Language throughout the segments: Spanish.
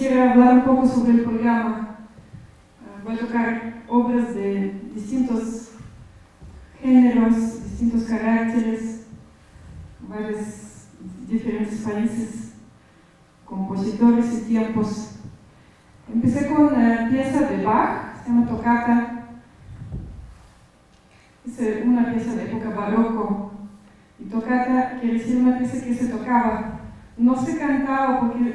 quisiera hablar un poco sobre el programa. Ah, Voy a tocar obras de distintos géneros, distintos caracteres, varios diferentes países, compositores y tiempos. Empecé con una pieza de Bach, se llama Tocata. Es eh, una pieza de época barroco. Y tocata quiere decir una pieza que se tocaba. No se cantaba porque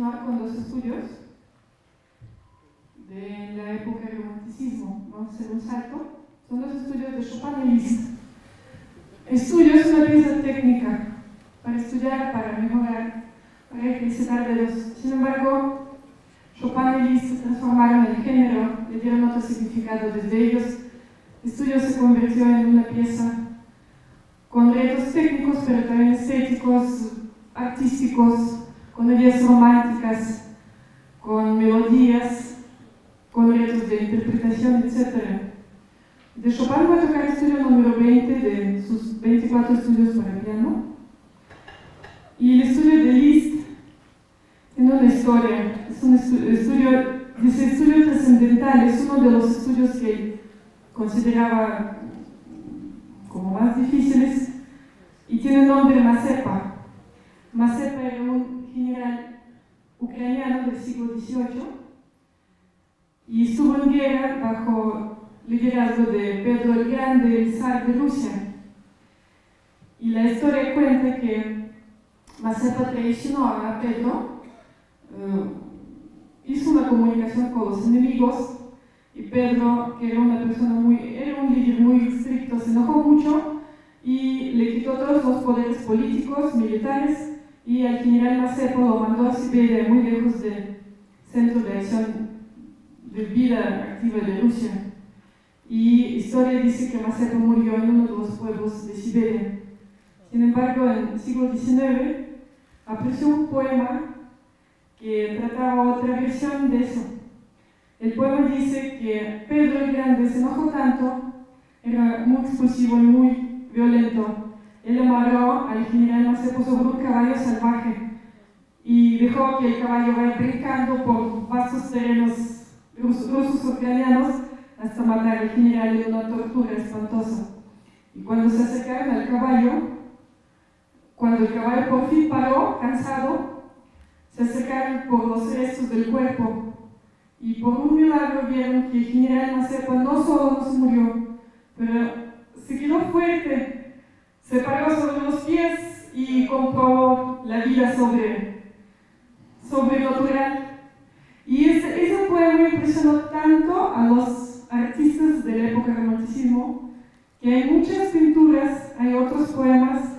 empezar con los estudios de la época del romanticismo, vamos a hacer un salto, son los estudios de Chopin y Liszt. Estudio es una pieza técnica para estudiar, para mejorar, para ejercitar dedos. Sin embargo, Chopin y Liszt transformaron el género, le dieron otro significado desde ellos. Estudio se convirtió en una pieza con retos técnicos, pero también estéticos, artísticos, con ideas románticas, con melodías, con retos de interpretación, etc. De Chopin voy a tocar el estudio número 20 de sus 24 estudios para piano. Y el estudio de Liszt tiene una historia, es un estudio, dice estudio trascendental, es uno de los estudios que consideraba como más difíciles y tiene nombre Mazepa. Mazepa era un general ucraniano del siglo XVIII y estuvo en guerra bajo liderazgo de Pedro el Grande, el zar de Rusia. Y la historia cuenta que Mazepa traicionó a Pedro, uh, hizo una comunicación con los enemigos y Pedro, que era una persona muy, era un líder muy estricto, se enojó mucho y le quitó todos los poderes políticos, militares y al general Mazepa lo mandó a Siberia, muy lejos del centro de acción de vida activa de Rusia. Y historia dice que Mazepa murió en uno de los pueblos de Siberia. Sin embargo, en el siglo XIX apareció un poema que trataba otra versión de eso. El poema dice que Pedro el Grande se enojó tanto, era muy explosivo y muy violento. Él amarró al general Mazepa sobre un caballo salvaje y dejó que el caballo vaya brincando por vastos terrenos rusos ucranianos hasta matar al general en una tortura espantosa. Y cuando se acercaron al caballo, cuando el caballo por fin paró, cansado, se acercaron por los restos del cuerpo y por un milagro vieron que el general Mazepa no solo no se murió, pero se quedó fuerte, se paró sobre los pies y comprobó la vida sobre, sobrenatural. Y ese, poema impresionó tanto a los artistas de la época romanticismo que hay muchas pinturas, hay otros poemas,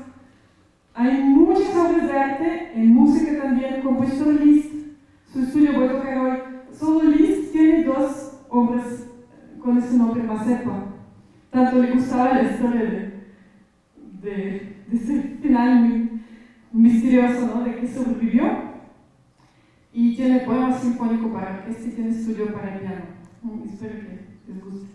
hay muchas obras de arte, en música también, compositor Liszt, su estudio voy a Solo Liszt tiene dos obras con ese nombre Mazepa. Tanto le gustaba la historia de, de, de ese final misterioso, ¿no? De que sobrevivió. Y tiene poema sinfónico para orquesta y tiene estudio para el piano. Espero que les guste.